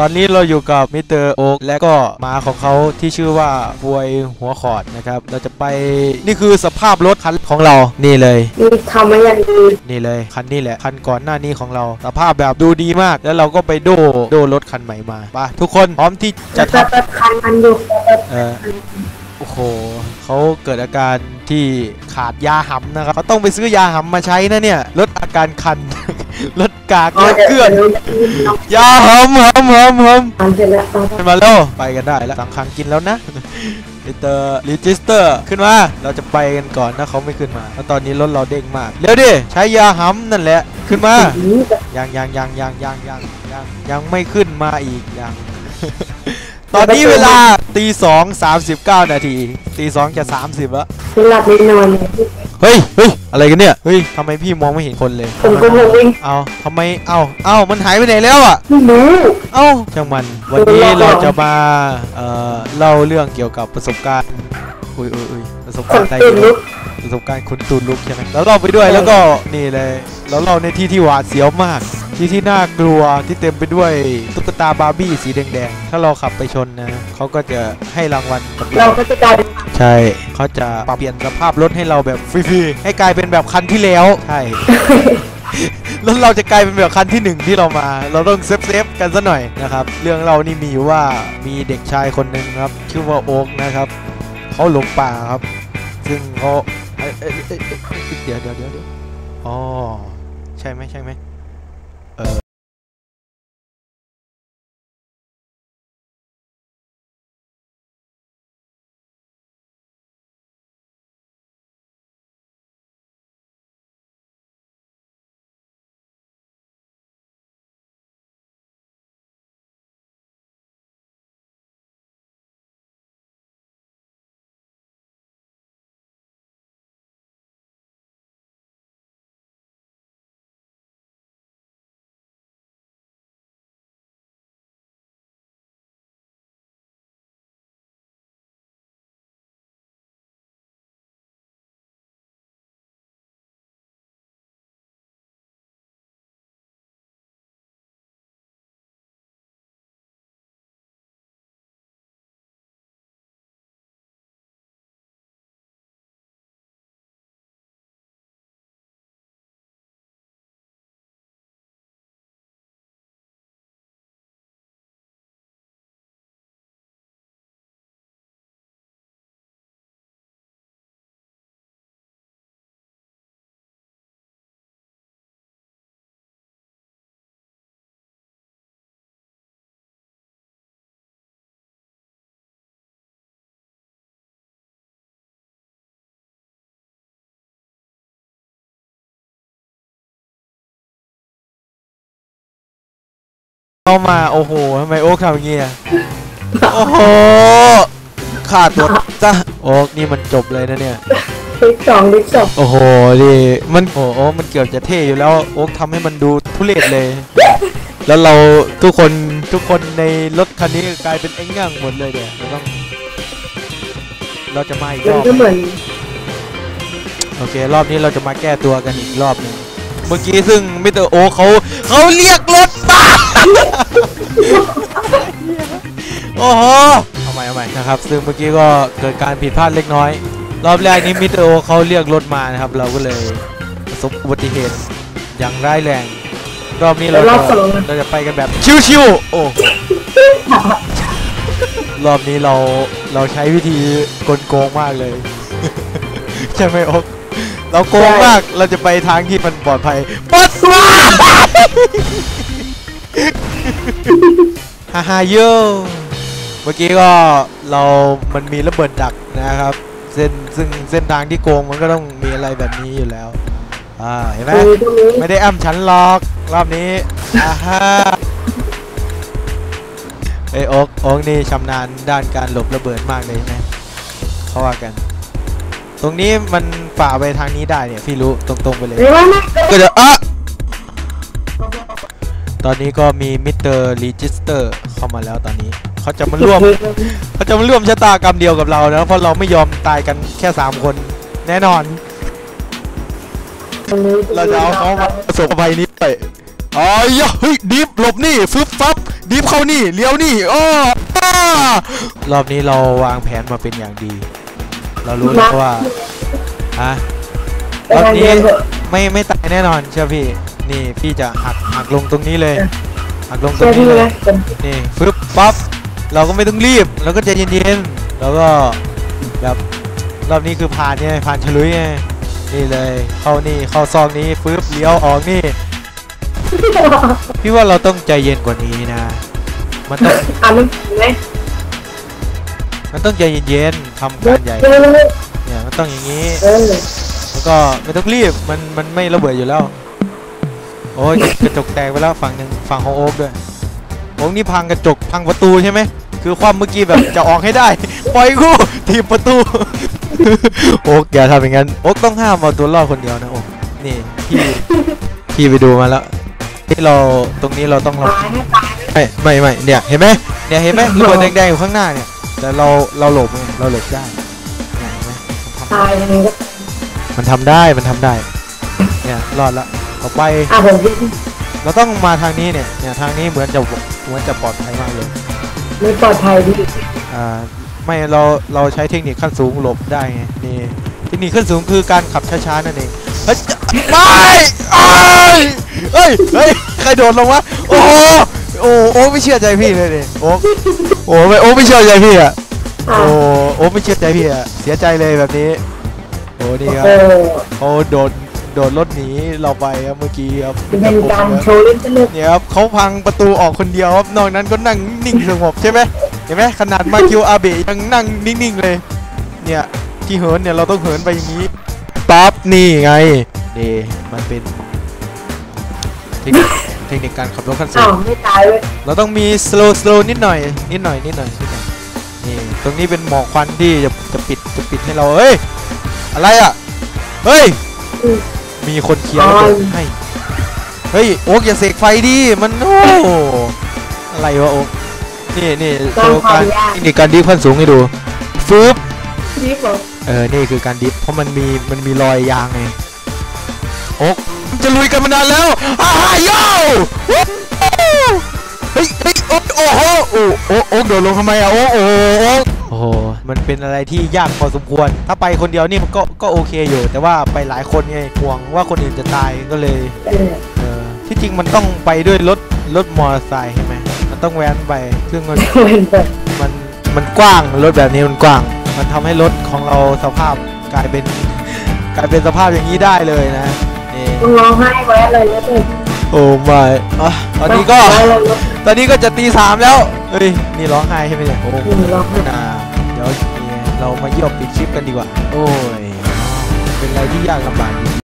ตอนนี้เราอยู่กับมิสเตอร์โอ๊กและก็หมาของเขาที่ชื่อว่าบวยหัวขอดนะครับ เราจะไปนี่คือสภาพรถคันของเรานี่เลยมีทำมาอย่างดีนี่เลยคันนี้แหละคันก่อนหน้านี้ของเรา สภาพแบบดูดีมาก แล้วเราก็ไปโดโดรถคันใหม่มาไปทุกคนพร้อมที่จะทจะตัดคันคันอยู่ำเออโอ้โหเขาเกิดอาการที่ขาดยาหำนะครับเขาต้องไปซื้อยาหำมาใช้นะเนี่ยลดอาการคัน ลดกากลดเกลื่อนยาหำหำหำหำคันเสร็จแล้วขึ้นมาแล้วไปกันได้แล้วสังคังกินแล้วนะมิสเตอร์รีจิสเตอร์ขึ้นมา เราจะไปกันก่อนถ้าเขาไม่ขึ้นมาแล้วตอนนี้รถเราเด้งมากเร็วดิใช้ยาห้ำนั่นแหละ ขึ้นมายังยังยังยังยังยังยังยังไม่ขึ้นมาอีกยังตอนนี้เวลาตีสองสามสิบเก้านาทีตีสองจะสามสิบแล้วคือหลับนิดหน่อย เนี่ยเฮ้ยเฮ้ยอะไรกันเนี่ย เฮ้ยทำไมพี่มองไม่เห็นคนเลยผมก็งงเองเอาทำไม เอาเอามันหายไปไหนแล้วอะ ไม่รู้เอ้าช่างมัน วันนี้เราจะมา เอ่อ เล่าเรื่องเกี่ยวกับประสบการณ์ อุ้ยอุ้ยอุ้ยประสบคการนณ์ใต้ตื่นดิลุนกประสบการณ์คุณตูนลุกใช่ไหมแล้วเล่าไปด้วย แล้วก็นี่เลย แล้วเล่าในที่ที่หวาดเสียวมาก ที่ที่น่ากลัว ที่เต็มไปด้วยตุ๊กตาบาร์บี้สีแดงๆ ถ้าเราขับไปชนนะเขาก็จะให้รางวัลกับเราเราก็จะกลายเป็น ใช่เขาจะปรับเปลี่ยนสภาพรถให้เราแบบฟรีๆให้กลายเป็นแบบคันที่แล้วใช่แล้วเราจะกลายเป็นแบบคันที่หนึ่งที่เรามา เราต้องเซฟเซฟๆกันซะหน่อยนะครับ เรื่องเรานี่มีอยู่ว่ามีเด็กชายคนหนึ่งครับ ชื่อว่าโอ๊กนะครับเขาหลงป่าครับ ซึ่งเขาเอ้ยเอ้ยเอ้ยเอ้ยเอ้ยเดี๋ยวเดี๋ยวเดี๋ยวเดี๋ยวอ๋อใช่ไหมใช่ไหมามาโอ้โหทำไมโอ๊กทำอย่างเงี้ยโอ้โหขาดตัวจ้ะโอ๊กนี่มันจบเลยนะเนี่ยเล็กสองเล็กสองโอ้โหดิมันโอ้โหมันเกือบจะเท่อยู่แล้วโอ๊กทำให้มันดูทุเรศเลย แล้วเราทุกคนทุกคนในรถคันนี้กลายเป็นเอ็งง่างหมดเลยเนี่ยเราต้องเราจะมาอีกมัรนอบก็เหมือนโอเค รอบนี้เราจะมาแก้ตัวกันอีกรอบหนึ่งเมื่อกี้ซึ่งมิสเตอร์โอเขาเขาเรียกรถมา โอ้โหเอาใหม่เอาใหม่นะครับ ซึ่งเมื่อกี้ก็เกิดการผิดพลาดเล็กน้อย รอบแรกนี้มิสเตอร์โอเขาเรียกรถมานะครับ เราก็เลยประสบอุบัติเหตุอย่างร้ายแรง รอบนี้เรารอบจะสองเราจะไปกันแบบชิวๆ โอ้รอบนี้เราเราใช้วิธีกลโกงมากเลย ใช่ไหมโอ๊คเราโกงมาก เราจะไปทางที่มันปลอดภัยปัดว้า ฮ่าฮ่าโยเมื่อกี้ก็เรา มันมีระเบิดดักนะครับ เส้นซึ่งเส้นทางที่โกงมันก็ต้องมีอะไรแบบนี้อยู่แล้ว อ่า เห็นไหมมีพวกนี้ไม่ได้อ้ำฉันหรอกรอบนี้อ่าฮะเอยโอ๊กโอ๊กนี่ชำนาญด้านการหลบระเบิดมากเลยนะเขาว่ากัน ตรงนี้มันฝ่าไปทางนี้ได้เนี่ยพี่รู้ตรงๆไปเลยไม่ว่าไม่ก็จะอะ ตอนนี้ก็มีมิสเตอร์รีจิสเตอร์เข้ามาแล้วตอนนี้ เขาจะมาร่วม เขาจะมาร่วมชะตากรรมเดียวกับเรานะเพราะเราไม่ยอมตายกันแค่ 3 คนแน่นอน เราจะเอาเขามาประสบภัยนี้ไปอ๋อยะเฮ้ยดิฟหลบนี่ฟึบฟับดิฟเข้านี่เลี้ยวนี่อ้ออ้ารอบนี้เราวางแผนมาเป็นอย่างดี เรารู้แล้วว่าฮะไปทางเดินเถอะไม่ไม่ตายแน่นอนเชื่อพี่ นี่พี่จะหักหักลงตรงนี้เลยหักลงตรเชื่องนี้พี่เลยนะผมนี่ฟึบปั๊บเราก็ไม่ต้องรีบเราก็ใจเย็นๆแล้วก็แบบรอบนี้คือผ่านเนี่ยผ่านฉลุยไงนี่เลย เข้านี่เข้าซองนี้ฟึบเลี้ยวออกนี่ พี่ว่าเราต้องใจเย็นกว่านี้นะ มันต้องอ่านหนังสือไหมมันต้องใจเย็นๆทำการใหญ่เออเนี่ยมันต้องอย่างนี้เออแล้วก็ไม่ต้องรีบมันมันไม่ระเบิดอยู่แล้ว โอ้ยกระจกแตกไปแล้วฝั่งหนึ่งฝั่งของโอ๊คด้วยโอ๊คนี่พังกระจกพังประตูใช่ไหมคือความเมื่อกี้แบบจะออกให้ได้ปล่อยกูทีบประตู โอ๊คอย่าทำอย่างนั้นโอ๊คต้องห้ามเอาตัวรอดคนเดียวนะโอ๊คนี่พี่พี่ไปดูมาแล้วที่เราตรงนี้เราต้องระตายให้ตายไหมไม่ไม่ไม่เนี่ยเห็นไหมเนี่ยเห็นไหมระเบิดแดงๆอยู่ข้างหน้าเนี่ยแต่เราเราหลบไงเราหลบได้เนี่ยเห็นไหมมันทำตายยังไงก็มันทำได้มันทำได้เนี่ยรอดละ ต่อไปอะผมพี่เราต้องมาทางนี้เนี่ยเนี่ยทางนี้เหมือนจะเหมือนจะปลอดภัยมากเลยไม่ปลอดภัยดีอ่าไม่เราเราใช้เทคนิคขั้นสูงหลบได้ไงนี่เทคนิคขั้นสูงคือการขับช้าๆนั่นเองเฮ้ยจะไม่เอ้ยเฮ้ยเฮ้ยใครโดดลงวะโอ้โหโอ้โอ้ไม่เชื่อใจพี่เลยดิโอ้โอ้ไม่โอ้ไม่เชื่อใจพี่อะอะโอ้โอ้ไม่เชื่อใจพี่อะเสียใจเลยแบบนี้โอ้นี่ครับเออเขาโดด โดดรถหนีเราไปครับเมื่อกี้ครับเป็นการโชว์เล่นสนุกเนี่ยครับเขาพังประตูออกคนเดียวครับนอกนั้นก็นั่งนิ่งสงบใช่ไหมเห็นไหมขนาดมาคิวอาเบะยังนั่งนิ่งๆเลย เนี่ยที่เหินเนี่ยเราต้องเหินไปอย่างนี้ปั๊บนี่ไงนี่มันเป็นเทคนิคเทคนิคการขับรถคันสูอ้าวงไม่ตายเลยเราต้องมี slow slow นิดหน่อยนิดหน่อยนิดหน่อยนิดหน่อยนี่ตรงนี้เป็นหมอกควันที่จะจะปิดจะปิดให้เราเฮ้ยอะไรอะเฮ้ยอื มมีคนเคลียร์ระเบิดอ๋อให้เฮ้ยโอ๊กอย่าเสกไฟดิมันโอ้อะไรวะโอ๊กนี่นี่โชว์การเทคนิคการดิฟขั้นสูงให้ดูฟึบดีผมเออนี่คือการดิฟเพราะมันมีมันมีรอยยางไงโอ๊กมันจะลุยกันมานานแล้วอ้าวโย่วู้เฮ้ยเฮ้ยโอ๊กโอ้โหโอ้โอ้โอ๊กโดดลงทำไมอะโอ๊กโอ้โหโอ๊กโอ้โห มันเป็นอะไรที่ยากพอสมควร ถ้าไปคนเดียวนี่มันก็ก็โอเคอยู่ แต่ว่าไปหลายคนไงห่วงว่าคนอื่นจะตายก็เลยเออเออที่จริงมันต้องไปด้วยรถรถมอเตอร์ไซค์ใช่ไหมมันต้องแว้นไปซึ่งมันเป็นแบบมันมันกว้างรถแบบนี้มันกว้าง มันทำให้รถของเราสภาพกลายเป็นกลายเป็นสภาพอย่างนี้ได้เลยนะนี่ต้องร้องไห้ไว้เลยนะเพื่อนโอ้ไม่อะตอนนี้ก็ร้องไห้เลยตอนนี้ก็จะตีสามแล้ว เฮ้ย นี่ร้องไห้ใช่ไหมเนี่ย โอ้อืมร้องไห้ นาเดี๋ยวนี่เรามาเยี่ยมปิดคลิปกันดีกว่า โอ้ย เป็นอะไรที่ยากลำบากจริง